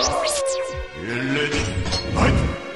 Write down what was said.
Elite Night.